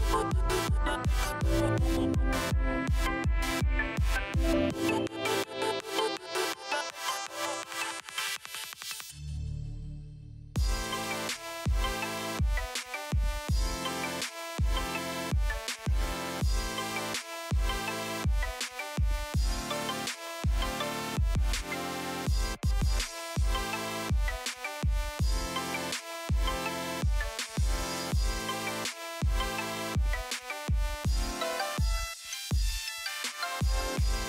Oh. Bye.